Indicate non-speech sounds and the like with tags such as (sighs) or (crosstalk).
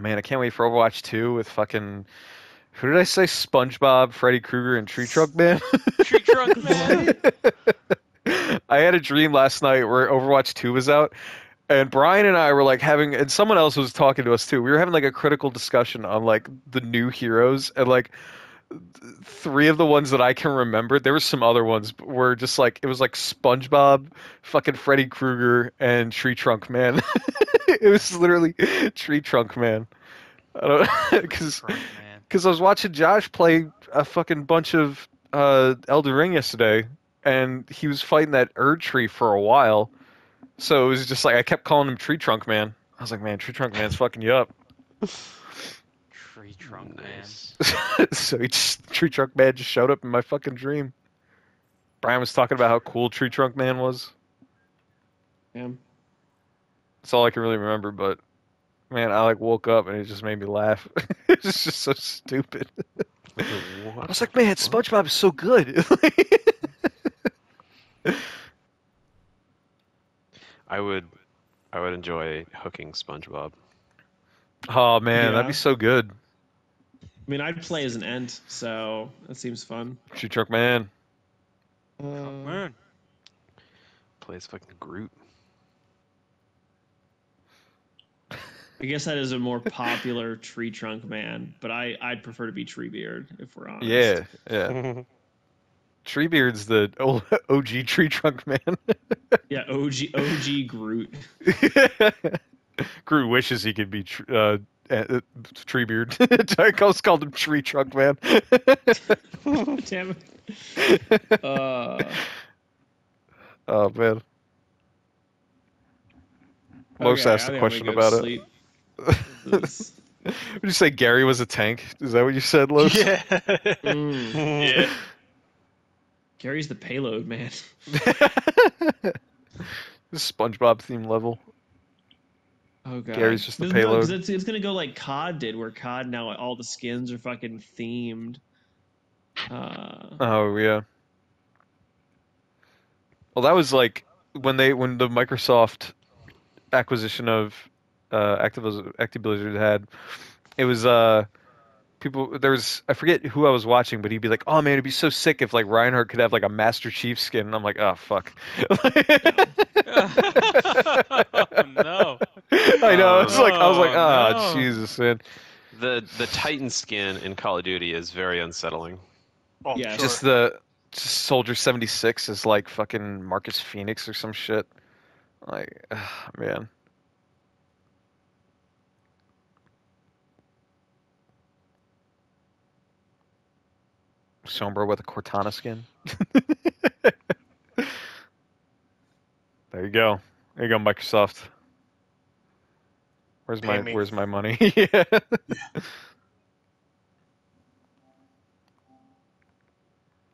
man, I can't wait for Overwatch 2 with fucking who did I say? SpongeBob, Freddy Krueger, and Tree Trunk Man. Tree Trunk Man. (laughs) I had a dream last night where Overwatch 2 was out, and Brian and I were like having, and someone else was talking to us too. We were having like a critical discussion on like the new heroes, and like three of the ones that I can remember. There were some other ones were just like it was like SpongeBob, fucking Freddy Krueger, and Tree Trunk Man. (laughs) it was literally Tree Trunk Man. I don't because (laughs) because I was watching Josh play a fucking bunch of uh, Elden Ring yesterday, and he was fighting that Erd tree for a while. So it was just like I kept calling him Tree Trunk Man. I was like, man, Tree Trunk Man's fucking you up. (laughs) Tree Trunk Nice. (laughs) so he just Tree Trunk Man just showed up in my fucking dream. Brian was talking about how cool Tree Trunk Man was. Yeah. That's all I can really remember, but man, I like woke up and it just made me laugh. (laughs) it's just so stupid. What I was like, man, SpongeBob is so good. (laughs) I would, I would enjoy hooking SpongeBob. oh man, that'd be so good. I mean, I'd play as an Ent, so that seems fun. Tree Trunk Man. Uh, Man. Plays fucking Groot. I guess that is a more popular (laughs) tree trunk man, but I I'd prefer to be Treebeard if we're honest. Yeah, yeah. (laughs) Treebeard's the old OG Tree Trunk Man. (laughs) Yeah, OG OG Groot. Groot wishes he could be tr- uh, uh, Treebeard. (laughs) I almost called him Tree Trunk Man. oh, (laughs) Damn it. Uh, oh man. Los okay, asked I a question about it. (laughs) Would you say Gary was a tank? Is that what you said, Los? Yeah. Mm, yeah. Gary's the payload man. This SpongeBob theme level. Oh god. Gary's just the This- no, 'cause payload. it's, it's gonna go like COD did, where COD now all the skins are fucking themed. Uh, Oh yeah. Well, that was like when they when the Microsoft acquisition of uh, Activ- Activ Blizzard had. It was uh people there was I forget who I was watching, but he'd be like, "Oh man, it'd be so sick if like Reinhardt could have like a Master Chief skin." And I'm like, "Oh fuck." (laughs) oh no. (laughs) I know. I was like, I was like, Oh, "Oh no." Jesus, man." The the Titan skin in Call of Duty is very unsettling. Oh, Yeah, sure. Just the just Soldier 76 is like fucking Marcus Phoenix or some shit. Like, (sighs) man. Sombra with a Cortana skin. (laughs) there you go. There you go, Microsoft. Where's Pay my me. Where's my money? (laughs) yeah. (laughs)